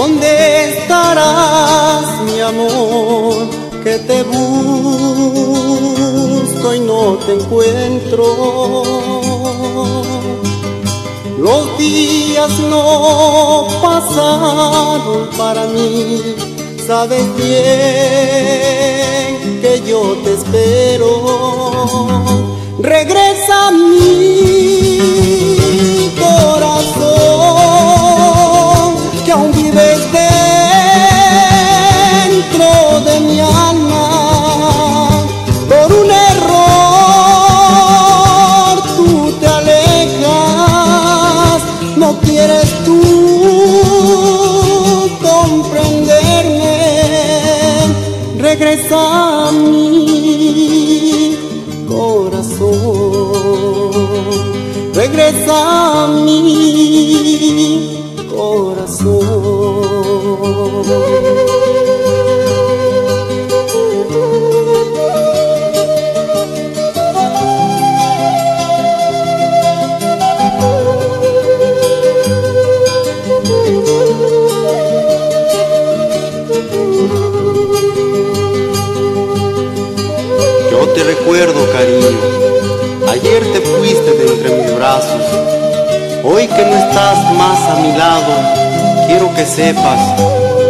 ¿Dónde estarás, mi amor? Que te busco y no te encuentro. Los días no pasaron para mí, sabes bien que yo te espero. Regresa Yo te recuerdo, cariño. Ayer te Hoy que no estás más a mi lado, quiero que sepas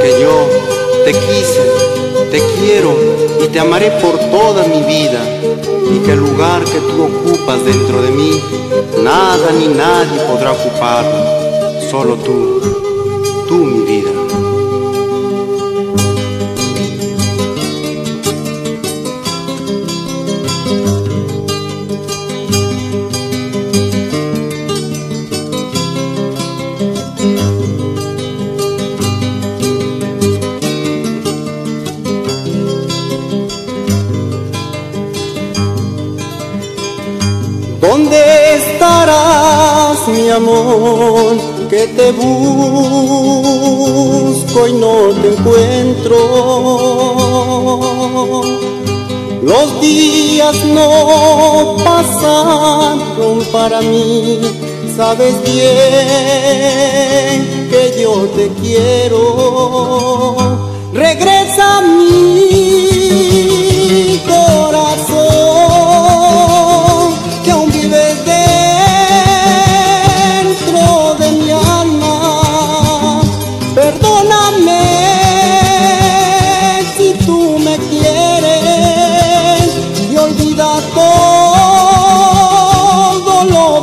que yo te quise, te quiero y te amaré por toda mi vida. Y que el lugar que tú ocupas dentro de mí, nada ni nadie podrá ocuparlo. Solo tú, tú mi vida. ¿Dónde estarás, mi amor? Que te busco y no te encuentro. Los días no pasaron para mí, sabes bien que yo te quiero. Regresa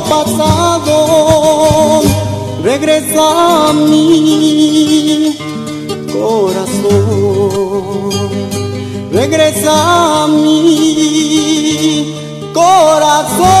pasado, regresa a mi corazón, regresa a mi corazón.